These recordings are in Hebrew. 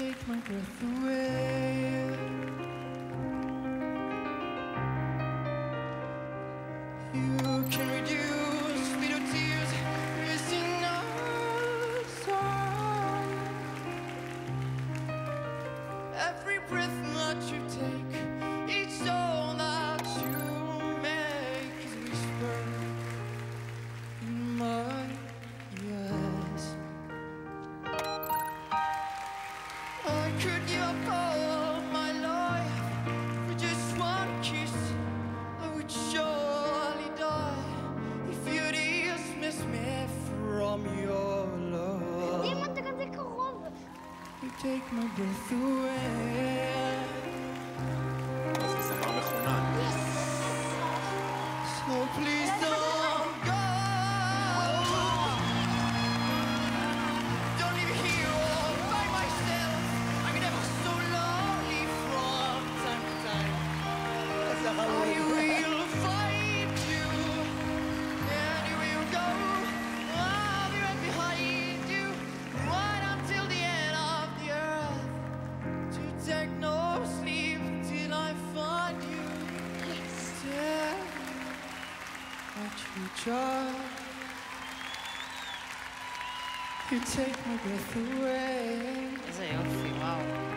take my breath away. Every breath that you take, take my breath away. child. You take my breath away. Wow.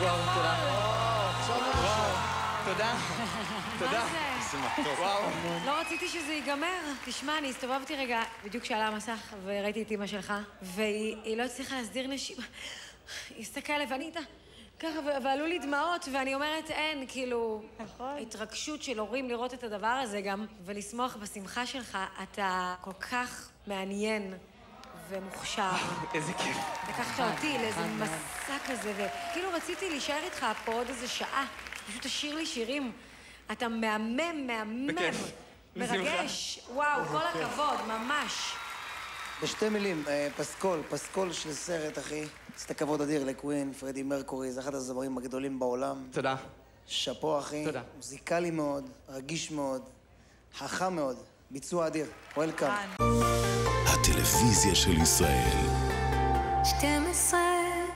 כחול. תודה. תודה. זה? זה מתוק. וואו. לא רציתי שזה ייגמר. תשמע, אני הסתובבתי רגע, בדיוק כשעלה המסך, וראיתי את אימא שלך, והיא היא לא הצליחה להסדיר נשימה. היא הסתכלה עליה, ואני איתה, ככה, ועלו לי דמעות, ואני אומרת, אין, כאילו... נכון. התרגשות של הורים לראות את הדבר הזה גם, ולשמוח בשמחה שלך. אתה כל כך מעניין ומוכשר. איזה כיף. לקחת אותי לאיזה מסע כזה, וכאילו רציתי להישאר איתך פה עוד איזה שעה. פשוט תשאיר לי שירים. אתה מהמם, מהמם. בכיף. מרגש. וואו, כל הכבוד, ממש. בשתי מילים, אה, פסקול, פסקול של סרט, אחי. עשית כבוד אדיר לקווין, פרדי מרקורי, זה אחד הזמרים הגדולים בעולם. תודה. שאפו, אחי. תודה. מוזיקלי מאוד, רגיש מאוד, חכם מאוד, ביצוע אדיר. וולקאם. הטלוויזיה של ישראל. 12